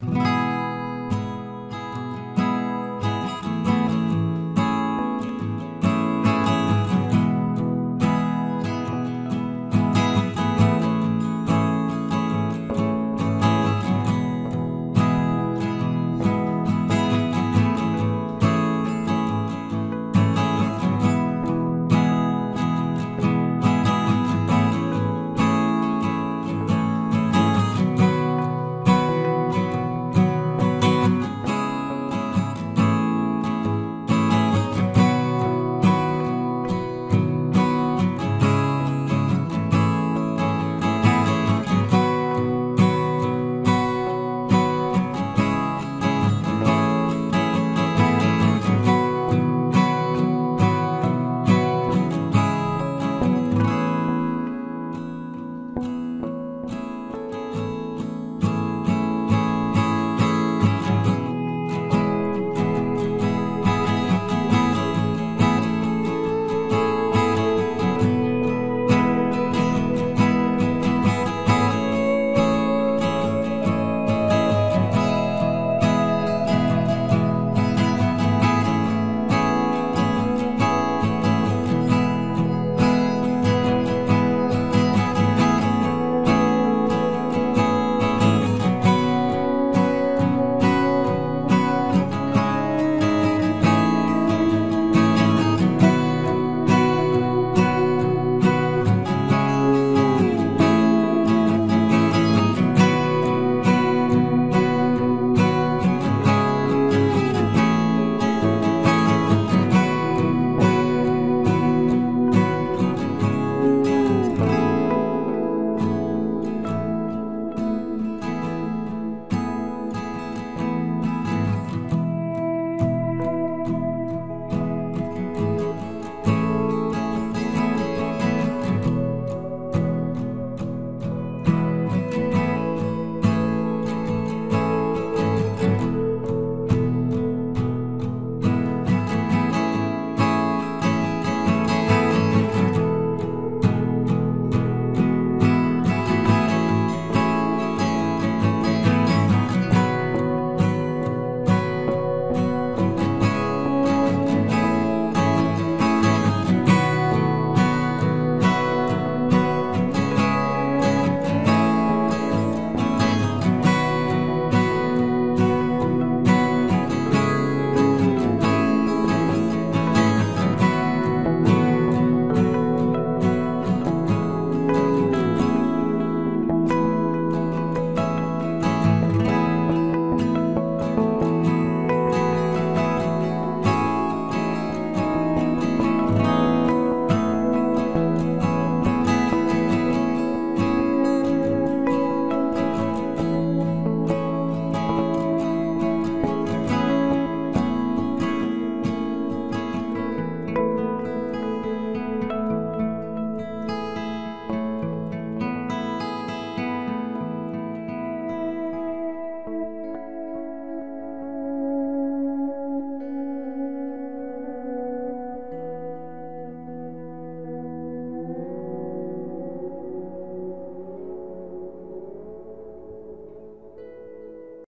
Yeah.